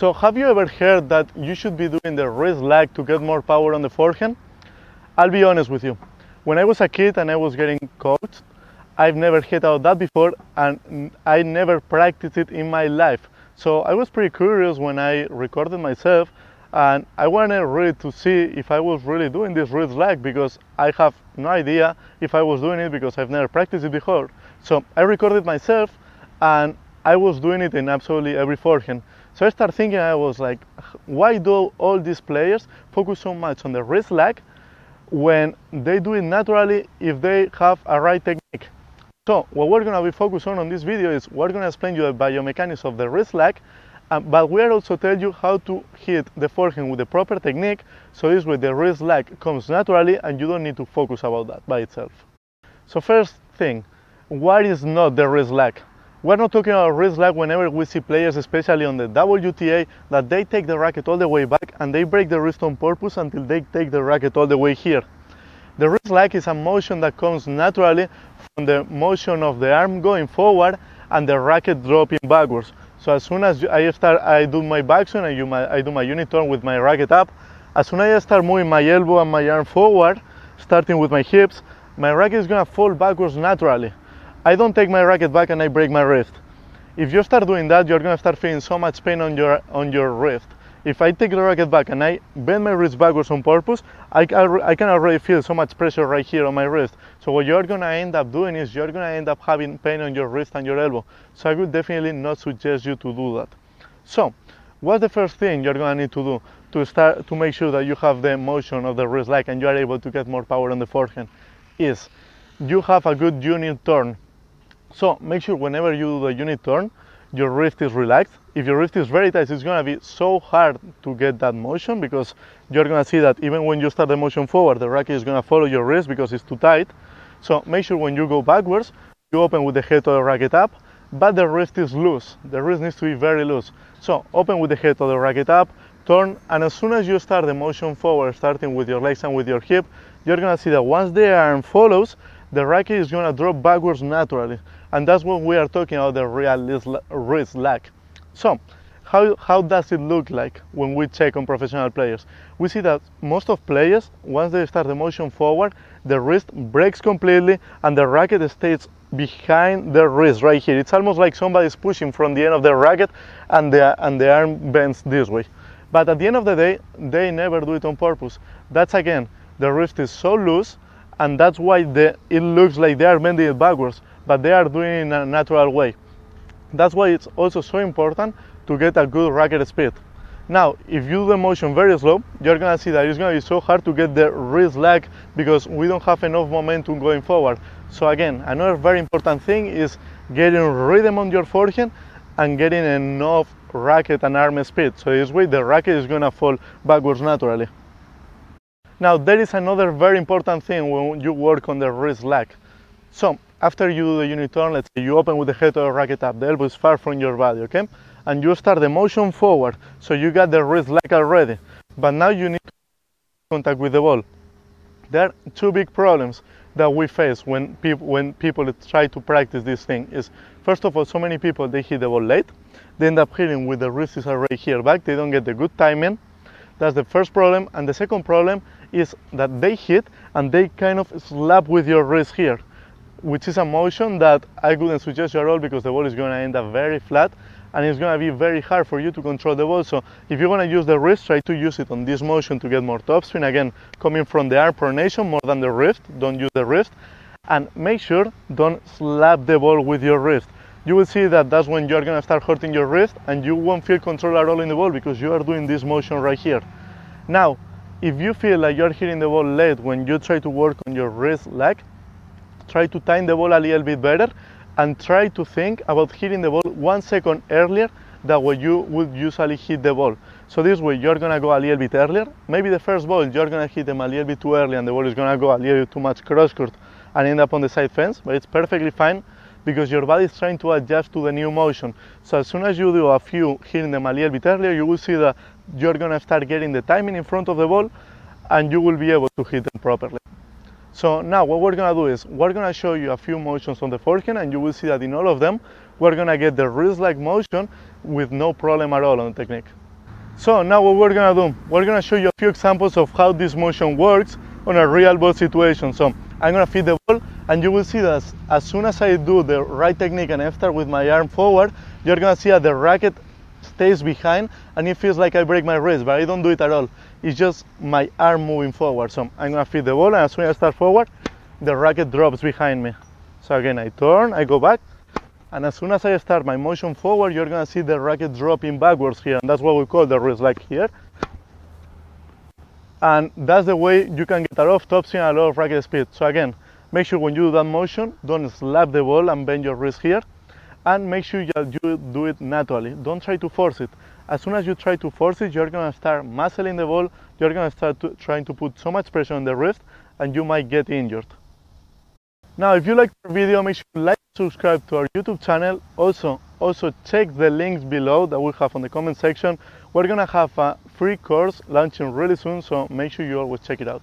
So have you ever heard that you should be doing the wrist lag to get more power on the forehand? I'll be honest with you. When I was a kid and I was getting coached, I've never hit out that before and I never practiced it in my life. So I was pretty curious when I recorded myself and I wanted really to see if I was really doing this wrist lag because I have no idea if I was doing it because I've never practiced it before. So I recorded myself and I was doing it in absolutely every forehand. So I started thinking, I was like, why do all these players focus so much on the wrist lag when they do it naturally if they have a right technique? So what we're going to be focused on on this video is we're going to explain you the biomechanics of the wrist lag, um, but we're also tell you how to hit the forehand with the proper technique, so this way the wrist lag comes naturally and you don't need to focus about that by itself. So first thing, what is not the wrist lag? We're not talking about wrist lag whenever we see players, especially on the WTA, that they take the racket all the way back and they break the wrist on purpose until they take the racket all the way here. The wrist lag is a motion that comes naturally from the motion of the arm going forward and the racket dropping backwards. So as soon as I start, I do my backswing, I do my, I do my unit turn with my racket up. As soon as I start moving my elbow and my arm forward, starting with my hips, my racket is gonna fall backwards naturally. I don't take my racket back and I break my wrist. If you start doing that, you're gonna start feeling so much pain on your on your wrist if I take the racket back and I bend my wrist backwards on purpose, I, I, can already feel so much pressure right here on my wrist. So what you're gonna end up doing is you're gonna end up having pain on your wrist and your elbow. So I would definitely not suggest you to do that. So, what's the first thing you're gonna need to do to start to make sure that you have the motion of the wrist lag and you are able to get more power on the forehand? Is you have a good unit turn. So make sure whenever you do the unit turn, your wrist is relaxed. If your wrist is very tight, it's gonna be so hard to get that motion because you're gonna see that even when you start the motion forward, the racket is gonna follow your wrist because it's too tight. So make sure when you go backwards, you open with the head of the racket up, but the wrist is loose. The wrist needs to be very loose. So open with the head of the racket up, turn, and as soon as you start the motion forward, starting with your legs and with your hip, you're gonna see that once the arm follows, the racket is gonna drop backwards naturally and that's what we are talking about the real wrist lag. So, how, how does it look like when we check on professional players? We see that most of players, once they start the motion forward, the wrist breaks completely and the racket stays behind the wrist right here. It's almost like somebody's pushing from the end of the racket and the, and the arm bends this way. But at the end of the day, they never do it on purpose. That's again, the wrist is so loose and that's why the, it looks like they are bending it backwards but they are doing it in a natural way. That's why it's also so important to get a good racket speed. Now, if you do the motion very slow, you're gonna see that it's gonna be so hard to get the wrist lag because we don't have enough momentum going forward. So again, another very important thing is getting rhythm on your forehand and getting enough racket and arm speed. So this way the racket is gonna fall backwards naturally. Now there is another very important thing when you work on the wrist lag. So after you do the unit turn, let's say you open with the head of the racket up, the elbow is far from your body, okay? And you start the motion forward, so you got the wrist lag already. But now you need contact with the ball. There are two big problems that we face when people when people try to practice this thing is first of all so many people they hit the ball late they end up hitting with the wrist is already here back they don't get the good timing that's the first problem and the second problem is that they hit and they kind of slap with your wrist here which is a motion that I wouldn't suggest you at all because the ball is going to end up very flat and it's going to be very hard for you to control the ball. So if you want to use the wrist, try to use it on this motion to get more topspin. Again, coming from the arm pronation more than the wrist. Don't use the wrist. And make sure don't slap the ball with your wrist. You will see that that's when you're to start hurting your wrist and you won't feel control at all in the ball because you are doing this motion right here. Now, if you feel like you're hitting the ball late when you try to work on your wrist lag, try to time the ball a little bit better and try to think about hitting the ball one second earlier than what you would usually hit the ball. So this way you're gonna go a little bit earlier. Maybe the first ball you're gonna hit them a little bit too early and the ball is gonna go a little bit too much cross court and end up on the side fence, but it's perfectly fine because your body is trying to adjust to the new motion. So as soon as you do a few hitting them a little bit earlier, you will see that you're gonna start getting the timing in front of the ball and you will be able to hit them properly. So now what we're gonna do is we're gonna show you a few motions on the forehand and you will see that in all of them we're gonna get the wrist-lag motion with no problem at all on the technique. So now what we're gonna do, we're gonna show you a few examples of how this motion works on a real ball situation. So I'm gonna feed the ball and you will see that as, soon as I do the right technique and start with my arm forward, you're gonna see that the racket stays behind and it feels like I break my wrist, but I don't do it at all. It's just my arm moving forward. So I'm gonna feed the ball and as soon as I start forward, the racket drops behind me. So again, I turn, I go back, and as soon as I start my motion forward, you're gonna see the racket dropping backwards here, and that's what we call the wrist lag here. And that's the way you can get a lot of topspin and a lot of racket speed. So again, make sure when you do that motion, don't slap the ball and bend your wrist here. And make sure that you do it naturally. Don't try to force it. As soon as you try to force it, you're gonna start muscling the ball, you're gonna start to, trying to put so much pressure on the wrist, and you might get injured. Now, if you like our video, make sure you like subscribe to our YouTube channel. Also, also check the links below that we have on the comment section. We're gonna have a free course launching really soon, so make sure you always check it out.